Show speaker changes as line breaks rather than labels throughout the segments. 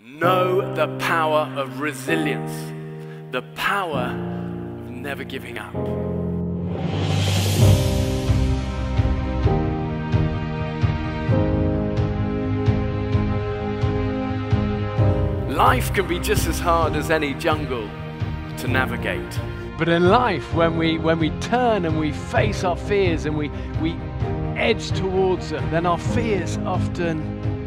Know the power of resilience, the power of never giving up. Life can be just as hard as any jungle to navigate.
But in life, when we when we turn and we face our fears and we we edge towards them, then our fears often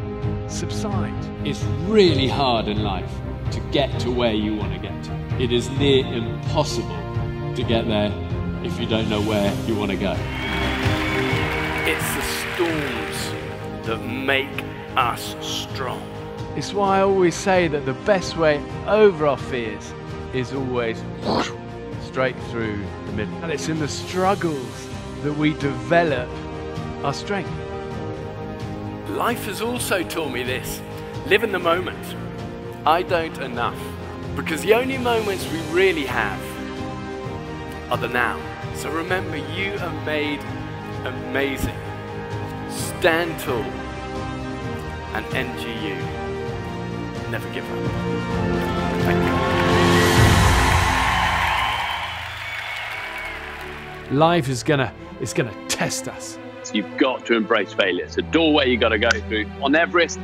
subside.
It's really hard in life to get to where you want to get to. It is near impossible to get there if you don't know where you want to go.
It's the storms that make us strong.
It's why I always say that the best way over our fears is always straight through the middle. And it's in the struggles that we develop our strength.
Life has also taught me this live in the moment. I don't enough. Because the only moments we really have are the now. So remember, you are made amazing. Stand tall and NGU. Never give up. Thank
you. Life is gonna, it's gonna test us.
So you've got to embrace failure. It's a doorway you've got to go through. On Everest,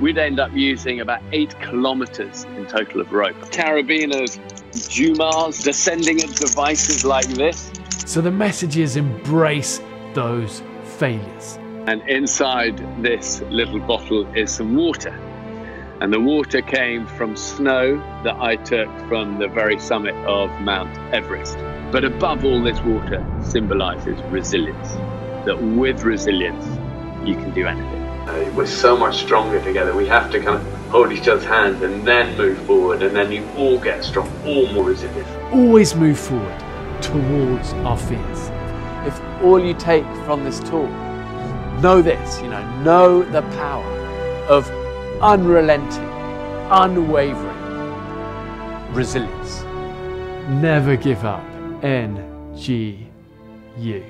we'd end up using about eight kilometers in total of rope. Carabiners, Jumars, descending at devices like this.
So the message is embrace those failures.
And inside this little bottle is some water. And the water came from snow that I took from the very summit of Mount Everest. But above all, this water symbolizes resilience. That with resilience, you can do anything.
Uh, we're so much stronger together. We have to kind of hold each other's hands and then move forward, and then you all get strong, all more resilient.
Always move forward towards our fears. If all you take from this talk, know this, you know, know the power of unrelenting, unwavering resilience. Never give up. N G U.